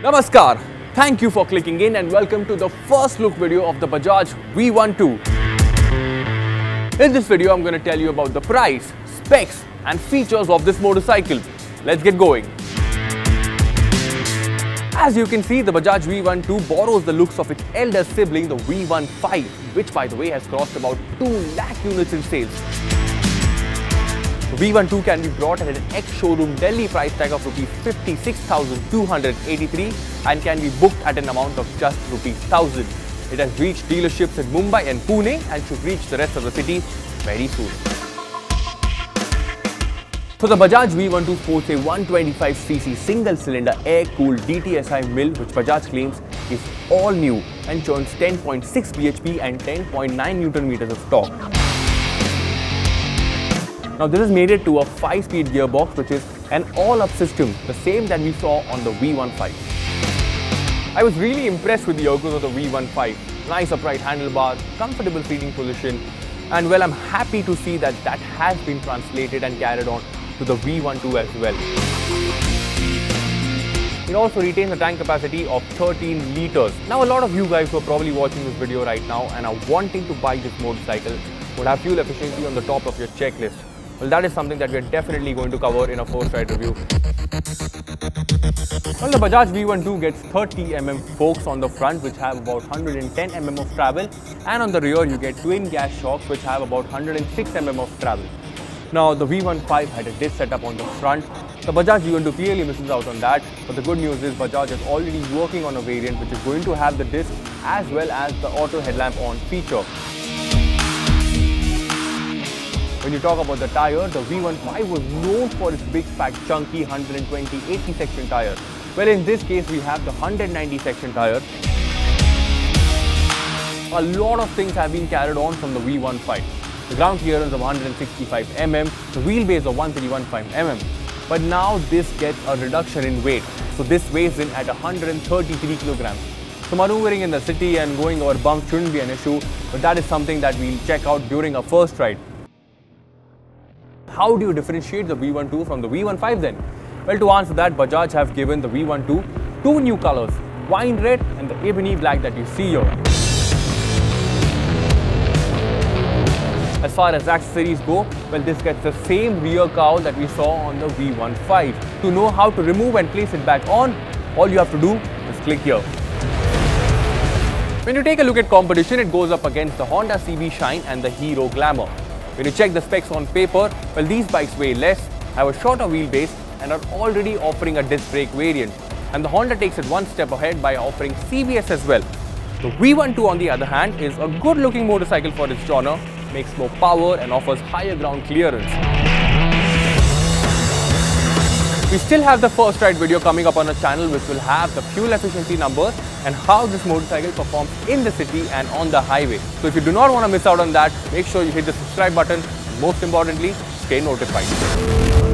Namaskar. Thank you for clicking in and welcome to the first look video of the Bajaj V12. In this video, I'm going to tell you about the price, specs and features of this motorcycle. Let's get going. As you can see, the Bajaj V12 borrows the looks of its elder sibling, the V15, which by the way has crossed about 2 lakh units in sales. The V12 can be brought at an ex-showroom Delhi price tag of rupees 56,283 and can be booked at an amount of just rupees 1000. It has reached dealerships in Mumbai and Pune and should reach the rest of the city very soon. So the Bajaj V12 sports a 125cc single-cylinder air-cooled DTSI mill which Bajaj claims is all new and churns 10.6 bhp and 10.9 Newton meters of torque. Now this made it to a 5-speed gearbox which is an all-up system, the same that we saw on the V15. I was really impressed with the ergos of the V15. Nice upright handlebar, comfortable seating position and well I'm happy to see that that has been translated and carried on to the V12 as well. It also retains a tank capacity of 13 liters. Now a lot of you guys who are probably watching this video right now and are wanting to buy this motorcycle would have fuel efficiency on the top of your checklist. Well, that is something that we are definitely going to cover in a first ride review. Well, the Bajaj V12 gets 30 mm forks on the front which have about 110 mm of travel and on the rear you get twin gas shocks which have about 106 mm of travel. Now the V15 had a disc setup on the front. The Bajaj V12 clearly misses out on that but the good news is Bajaj is already working on a variant which is going to have the disc as well as the auto headlamp on feature. When you talk about the tire, the V15 was known for its big fat chunky 120 80 section tire. Well in this case we have the 190 section tire. A lot of things have been carried on from the V15. The ground clearance of 165 mm, the wheelbase of 131.5 mm. But now this gets a reduction in weight. So this weighs in at 133 kilograms. So maneuvering in the city and going over bumps shouldn't be an issue, but that is something that we'll check out during our first ride. How do you differentiate the V12 from the V15 then? Well, to answer that, Bajaj have given the V12 two new colors, wine red and the ebony black that you see here. As far as accessories go, well this gets the same rear cowl that we saw on the V15. To know how to remove and place it back on, all you have to do is click here. When you take a look at competition, it goes up against the Honda CB Shine and the Hero Glamour. When you check the specs on paper, well these bikes weigh less, have a shorter wheelbase and are already offering a disc brake variant. And the Honda takes it one step ahead by offering CBS as well. The V12 on the other hand is a good looking motorcycle for its genre, makes more power and offers higher ground clearance. We still have the first ride video coming up on our channel which will have the fuel efficiency numbers and how this motorcycle performs in the city and on the highway. So if you do not want to miss out on that, make sure you hit the subscribe button most importantly, stay notified.